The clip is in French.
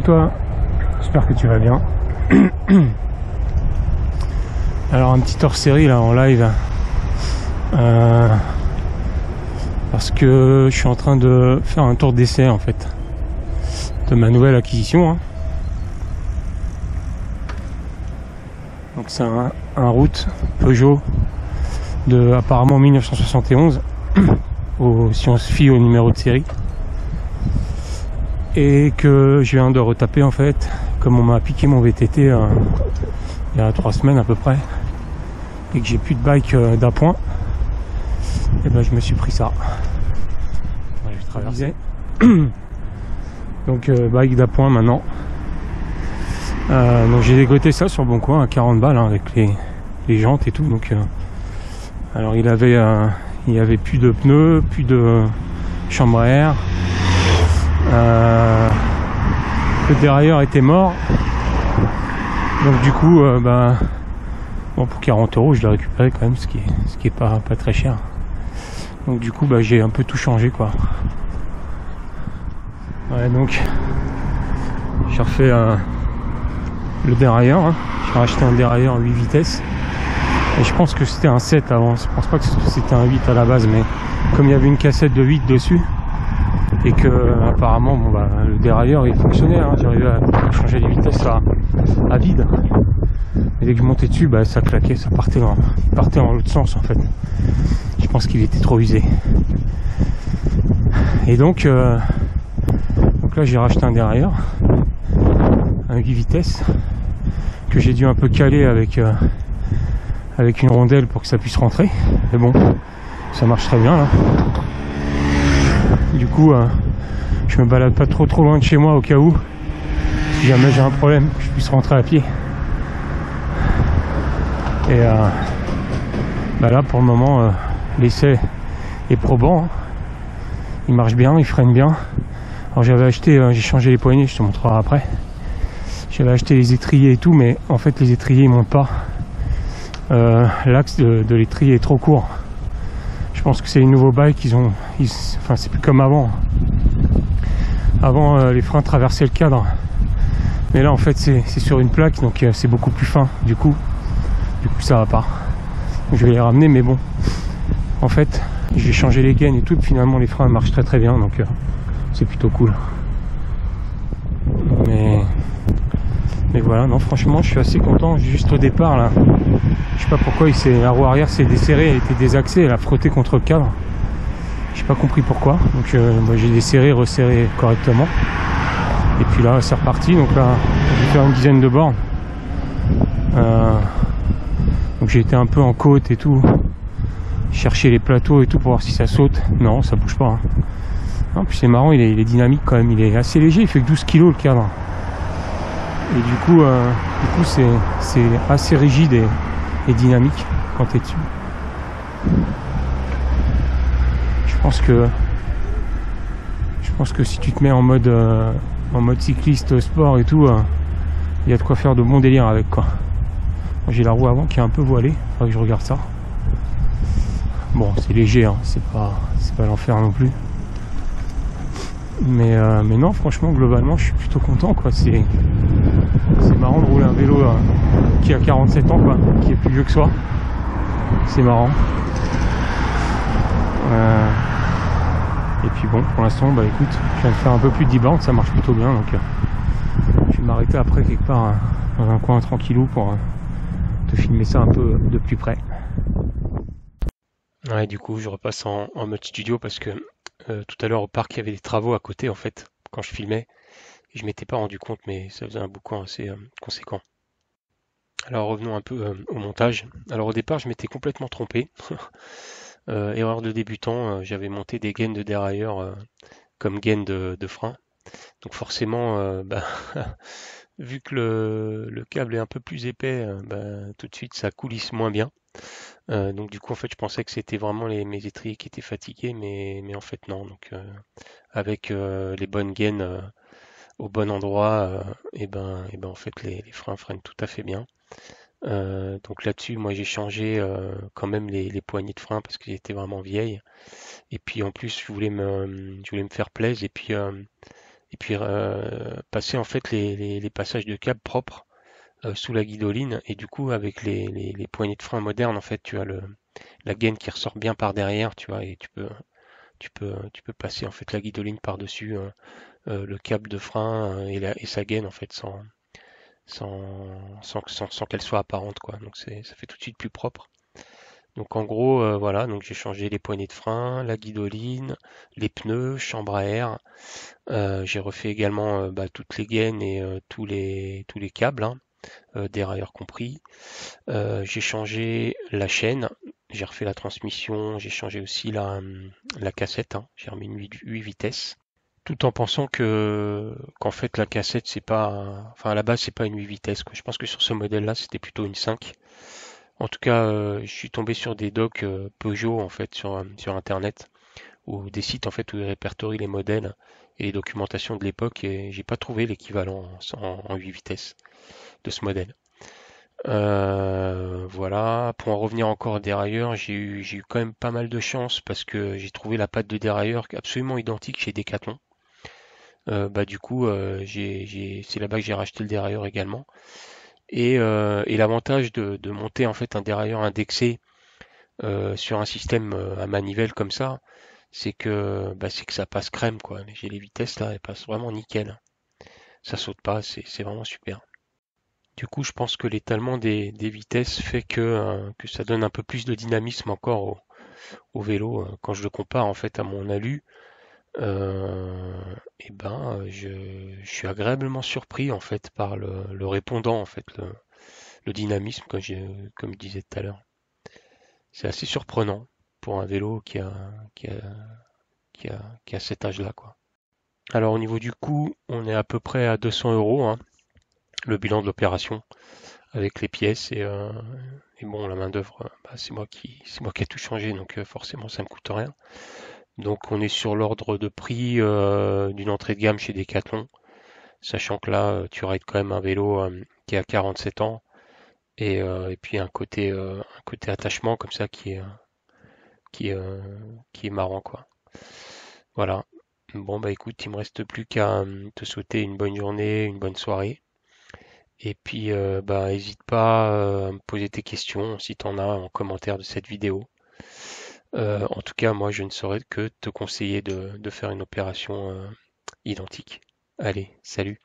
Toi J'espère que tu vas bien. Alors un petit hors série là en live. Euh, parce que je suis en train de faire un tour d'essai en fait de ma nouvelle acquisition. hein. Donc c'est un, un route Peugeot de apparemment 1971 au, si on se fie au numéro de série et que je viens de retaper en fait comme on m'a piqué mon VTT euh, il y a trois semaines à peu près et que j'ai plus de bike euh, d'appoint et ben je me suis pris ça. Ouais, je traversais donc euh, bike d'appoint maintenant. Donc j'ai dégoté ça sur le bon coin à 40 balles hein, avec les, les jantes et tout. Donc alors il avait il y avait plus de pneus plus de chambre à air. Euh, le dérailleur était mort. Donc du coup, euh, bah, bon, pour 40 euros, je l'ai récupéré quand même, ce qui est, ce qui est pas, très cher. Donc du coup, bah, j'ai un peu tout changé, quoi. Ouais, donc j'ai refait le dérailleur. hein. J'ai racheté un dérailleur 8 vitesses. Et je pense que c'était un 7 avant. Je pense pas que c'était un 8 à la base, mais comme il y avait une cassette de 8 dessus, et que apparemment bon bah le dérailleur il fonctionnait hein, j'arrivais à changer les vitesses à, vide. Et dès que je montais dessus bah ça claquait ça partait il partait dans l'autre sens en fait. Je pense qu'il était trop usé. Et donc euh, donc là j'ai racheté un dérailleur un 8 vitesses que j'ai dû un peu caler avec euh, avec une rondelle pour que ça puisse rentrer. Mais bon ça marche très bien là du coup, euh, je me balade pas trop trop loin de chez moi au cas où, si jamais j'ai un problème, je puisse rentrer à pied. Et euh, bah là, pour le moment, euh, l'essai est probant. hein. Il marche bien, il freine bien. Alors j'avais acheté, j'ai changé les poignées, je te montrerai après. J'avais acheté les étriers et tout, mais en fait les étriers ils montent pas. L'axe de l'étrier est trop court. Je pense que c'est les nouveaux bails qu'ils ont. enfin, c'est plus comme avant. Avant, euh, les freins traversaient le cadre. Mais là, en fait, c'est sur une plaque, donc euh, c'est beaucoup plus fin. Du coup, du coup, ça va pas. Je vais les ramener, mais bon. En fait, j'ai changé les gaines et tout. finalement, les freins marchent très très bien, donc euh, c'est plutôt cool. Mais, mais voilà, non, franchement, je suis assez content. Juste au départ, là, je sais pas pourquoi il la roue arrière s'est desserrée, elle était désaxée, elle a frotté contre le cadre. J'ai pas compris pourquoi. Donc euh, moi, j'ai desserré, resserré correctement. Et puis là c'est reparti. Donc là j'ai fait une dizaine de bornes. Euh, donc j'ai été un peu en côte et tout. Chercher les plateaux et tout pour voir si ça saute. Non, ça bouge pas. hein. En plus c'est marrant, il est, il est dynamique quand même. Il est assez léger, il fait que 12 kg le cadre. Et du coup, euh, du coup c'est, c'est assez rigide et, dynamique quand tu es dessus. Je pense que je pense que si tu te mets en mode euh, en mode cycliste sport et tout, il y a de quoi faire de bons délires avec quoi. J'ai la roue avant qui est un peu voilée, faudrait que je regarde ça. Bon, c'est léger, hein, c'est pas c'est pas l'enfer non plus. Mais euh, mais non, franchement, globalement, je suis plutôt content quoi. C'est c'est marrant de rouler un vélo euh, qui a 47 ans quoi, qui est plus vieux que soi. C'est marrant. Euh, et puis bon, pour l'instant, bah écoute, je viens de faire un peu plus de 10 bornes, ça marche plutôt bien, donc euh, je vais m'arrêter après quelque part euh, dans un coin tranquillou pour euh, te filmer ça un peu de plus près. Ouais, du coup, je repasse en mode studio parce que euh, tout à l'heure au parc, il y avait des travaux à côté en fait, quand je filmais, et je m'étais pas rendu compte, mais ça faisait un boucan assez euh, conséquent. Alors revenons un peu euh, au montage. Alors au départ, je m'étais complètement trompé. Erreur de débutant, j'avais monté des gaines de dérailleur comme gaines de, frein. Donc forcément, bah, vu que le, le câble est un peu plus épais, bah, tout de suite ça coulisse moins bien. Euh, donc du coup, en fait, je pensais que c'était vraiment les, mes étriers qui étaient fatigués, mais, mais en fait non. Donc euh, avec euh, les bonnes gaines au bon endroit, et ben, et ben en fait les, les freins freinent tout à fait bien. Donc là-dessus, moi j'ai changé quand même les, les poignées de frein parce qu'elles étaient vraiment vieilles. Et puis en plus, je voulais me, je voulais me faire plaisir et puis, et puis passer en fait les, passages de câble propres sous la guidoline. Et du coup avec les, les, poignées de frein modernes en fait tu as le la gaine qui ressort bien par derrière tu vois et tu peux tu peux tu peux passer en fait la guidoline par dessus le câble de frein et, la, et sa gaine en fait sans sans, sans, sans, qu'elle soit apparente quoi. Donc c'est ça fait tout de suite plus propre. Donc en gros, euh, voilà, donc j'ai changé les poignées de frein, la guidoline, les pneus, chambre à air. Euh, j'ai refait également euh, bah, toutes les gaines et tous les tous les câbles, hein, dérailleurs compris. j'ai changé la chaîne, j'ai refait la transmission, j'ai changé aussi la, cassette, hein. j'ai remis une 8, vitesses. Tout en pensant que qu'en fait la cassette c'est pas, enfin à la base c'est pas une 8 vitesses. Je pense que sur ce modèle-là c'était plutôt une 5. En tout cas, euh, je suis tombé sur des docs euh, Peugeot en fait euh, sur internet ou des sites en fait où ils répertorient les modèles et les documentations de l'époque et j'ai pas trouvé l'équivalent en, 8 vitesses de ce modèle. voilà, pour en revenir encore aux dérailleurs, j'ai eu, j'ai eu quand même pas mal de chance parce que j'ai trouvé la patte de dérailleur absolument identique chez Decathlon. bah du coup, j'ai, c'est là-bas que j'ai racheté le dérailleur également. Euh, et, l'avantage de, monter en fait un dérailleur indexé euh, sur un système euh, à manivelle comme ça, c'est que bah, c'est que ça passe crème quoi. J'ai les vitesses là, elles passent vraiment nickel. Ça saute pas, c'est vraiment super. Du coup, je pense que l'étalement des, vitesses fait que, que ça donne un peu plus de dynamisme encore au, vélo quand je le compare en fait à mon alu euh, et ben, je, suis agréablement surpris en fait par le, répondant en fait, le, dynamisme comme, comme je disais tout à l'heure. C'est assez surprenant pour un vélo qui a, qui a, qui a, qui a cet âge-là quoi. Alors au niveau du coût, on est à peu près à 200 euros, hein, le bilan de l'opération avec les pièces et, euh, et bon la main d'œuvre, bah, c'est moi qui c'est moi qui ai tout changé donc euh, forcément ça me coûte rien. Donc on est sur l'ordre de prix euh, d'une entrée de gamme chez Decathlon, sachant que là euh, tu rides quand même un vélo euh, qui a 47 ans et, et puis un côté un côté attachement comme ça qui est qui est, qui est marrant quoi. Voilà. Bon bah écoute, il me reste plus qu'à te souhaiter une bonne journée, une bonne soirée. Et puis bah n'hésite pas à me poser tes questions si tu en as en commentaire de cette vidéo. Euh, en tout cas, moi, je ne saurais que te conseiller de, faire une opération euh, identique. Allez, salut